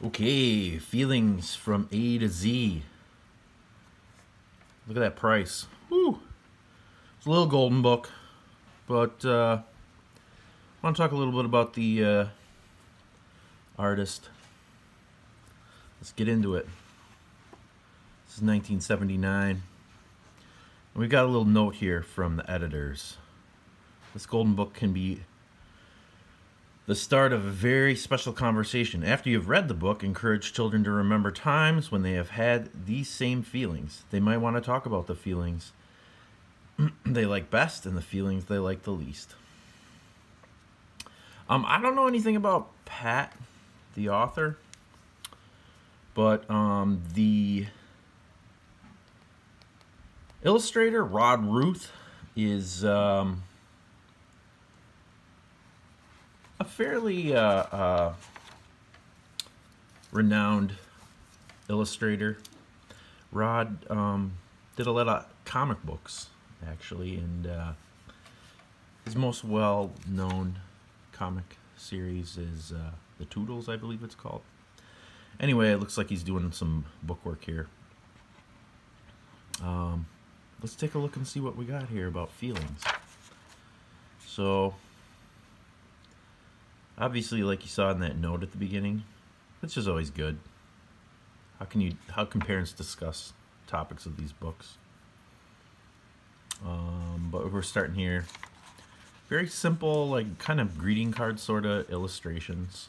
Okay, feelings from A to Z. Look at that price. Woo! It's a little golden book, but uh, I want to talk a little bit about the uh, artist. Let's get into it. This is 1979. And we've got a little note here from the editors. This golden book can be the start of a very special conversation. After you've read the book, encourage children to remember times when they have had these same feelings. They might want to talk about the feelings they like best and the feelings they like the least. Um, I don't know anything about Pat, the author, but um, the illustrator, Rod Ruth, is. Um, a fairly uh, uh, renowned illustrator. Rod um, did a lot of comic books, actually, and uh, his most well-known comic series is uh, The Toodles, I believe it's called. Anyway, it looks like he's doing some bookwork here. Um, let's take a look and see what we got here about feelings. So, Obviously, like you saw in that note at the beginning, which is always good. How can you? How can parents discuss topics of these books? Um, but we're starting here. Very simple, like kind of greeting card sort of illustrations.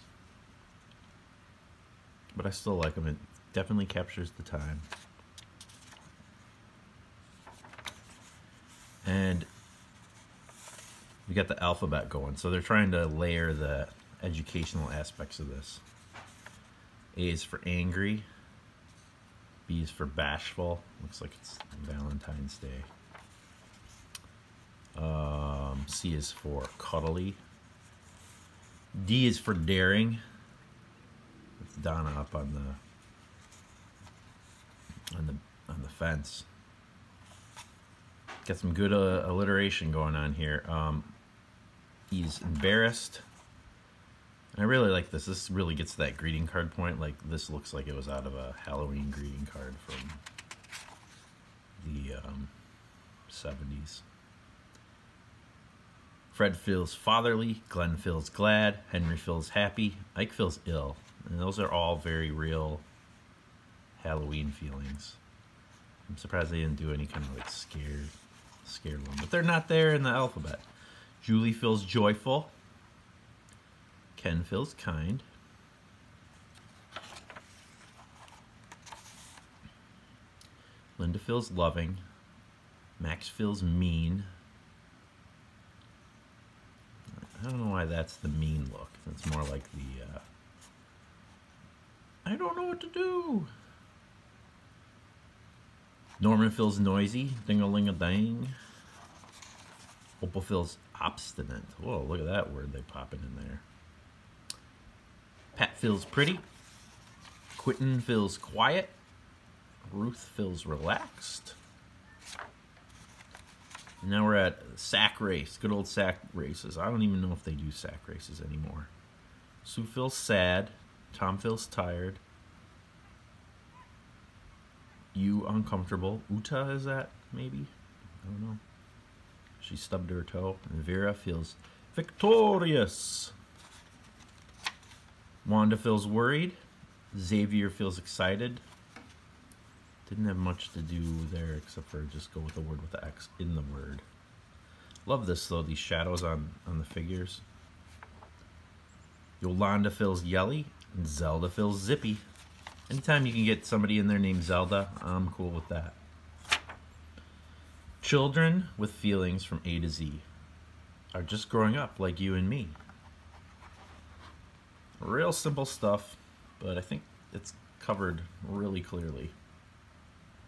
But I still like them. It definitely captures the time. And we got the alphabet going. So they're trying to layer the educational aspects of this. A is for angry. B is for bashful. Looks like it's Valentine's Day. Um, C is for cuddly. D is for daring. It's Donna up on the on the on the fence. Got some good uh, alliteration going on here. Um, he's embarrassed. I really like this. This really gets that greeting card point. Like, this looks like it was out of a Halloween greeting card from the um, 70s. Fred feels fatherly, Glenn feels glad, Henry feels happy, Ike feels ill. And those are all very real Halloween feelings. I'm surprised they didn't do any kind of like scared, scared one. But they're not there in the alphabet. Julie feels joyful, Ken feels kind. Linda feels loving. Max feels mean. I don't know why that's the mean look. It's more like the, uh, I don't know what to do. Norman feels noisy. Ding-a-ling-a-dang. Opal feels obstinate. Whoa, look at that word they popping in there. Pat feels pretty. Quentin feels quiet. Ruth feels relaxed. now we're at sack race. Good old sack races. I don't even know if they do sack races anymore. Sue feels sad. Tom feels tired. You uncomfortable. Uta is that, maybe? I don't know. She stubbed her toe. And Vera feels victorious. Wanda feels worried. Xavier feels excited. Didn't have much to do there except for just go with the word with the X in the word. Love this though, these shadows on, on the figures. Yolanda feels yelly, and Zelda feels zippy. Anytime you can get somebody in there named Zelda, I'm cool with that. Children with feelings from A to Z are just growing up like you and me. Real simple stuff, but I think it's covered really clearly.